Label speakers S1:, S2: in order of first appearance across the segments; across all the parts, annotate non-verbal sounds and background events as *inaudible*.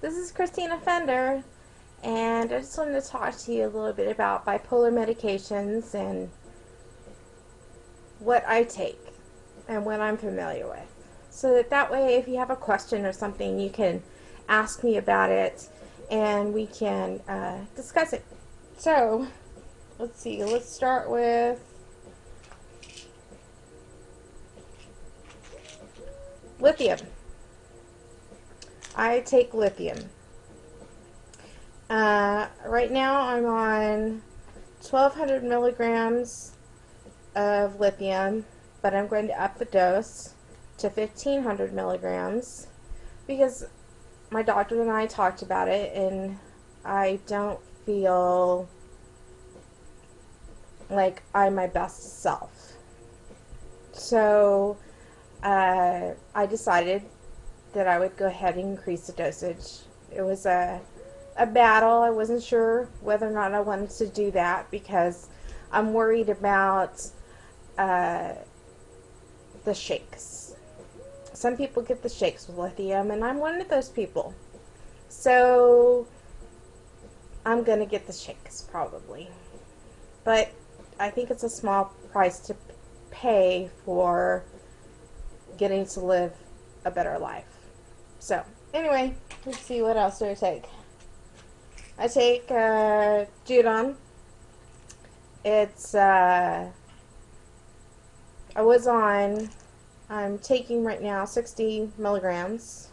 S1: this is Christina Fender, and I just wanted to talk to you a little bit about bipolar medications and what I take and what I'm familiar with. So that that way, if you have a question or something, you can ask me about it and we can uh, discuss it. So, let's see, let's start with lithium. I take lithium. Uh, right now I'm on 1200 milligrams of lithium, but I'm going to up the dose to 1500 milligrams because my doctor and I talked about it and I don't feel like I'm my best self. So uh, I decided that I would go ahead and increase the dosage. It was a a battle. I wasn't sure whether or not I wanted to do that because I'm worried about uh, the shakes. Some people get the shakes with lithium, and I'm one of those people. So I'm going to get the shakes probably. But I think it's a small price to pay for getting to live a better life. So, anyway, let's see what else do I take. I take uh, Geodon. It's, uh, I was on, I'm taking right now 60 milligrams.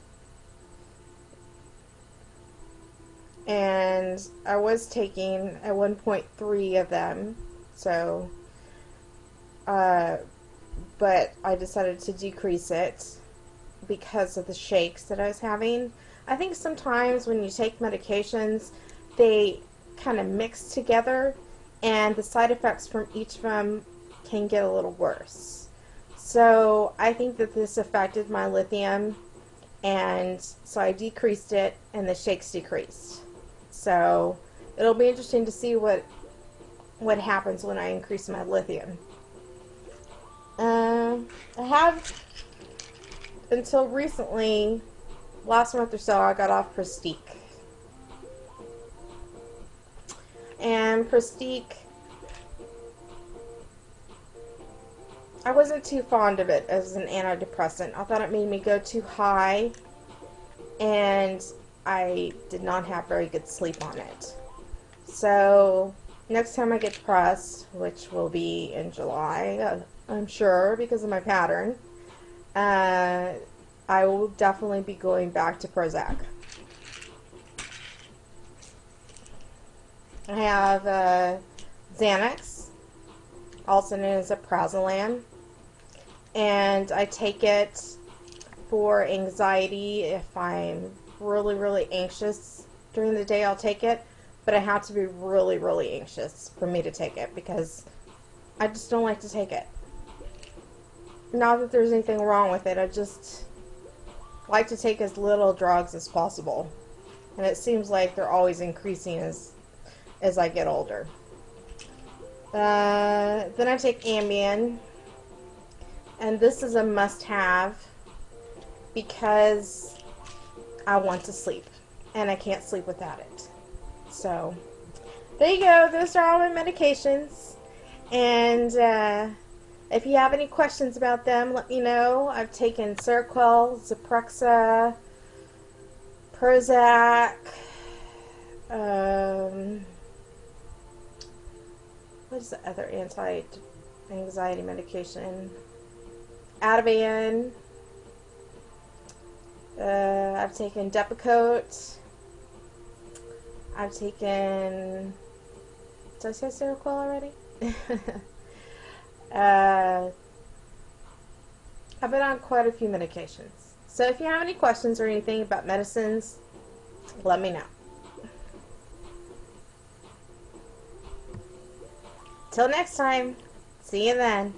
S1: And I was taking at 1.3 of them. So, uh, but I decided to decrease it because of the shakes that I was having. I think sometimes when you take medications, they kind of mix together and the side effects from each of them can get a little worse. So I think that this affected my lithium and so I decreased it and the shakes decreased. So it'll be interesting to see what what happens when I increase my lithium. Uh, I have until recently, last month or so, I got off Pristiq. And Pristiq, I wasn't too fond of it as an antidepressant. I thought it made me go too high, and I did not have very good sleep on it. So, next time I get depressed, which will be in July, uh, I'm sure, because of my pattern, uh, I will definitely be going back to Prozac. I have uh, Xanax, also known as alprazolam, and I take it for anxiety. If I'm really, really anxious during the day, I'll take it, but I have to be really, really anxious for me to take it because I just don't like to take it. Not that there's anything wrong with it, I just like to take as little drugs as possible. And it seems like they're always increasing as as I get older. Uh, then I take Ambien. And this is a must-have because I want to sleep. And I can't sleep without it. So, there you go. Those are all my medications. And, uh, if you have any questions about them, let me know. I've taken Seroquel, Zyprexa, Prozac, um, what is the other anti-anxiety medication? Ativan. Uh, I've taken Depakote. I've taken. Did I say Seroquel already? *laughs* Uh, I've been on quite a few medications. So if you have any questions or anything about medicines, let me know. Till next time, see you then.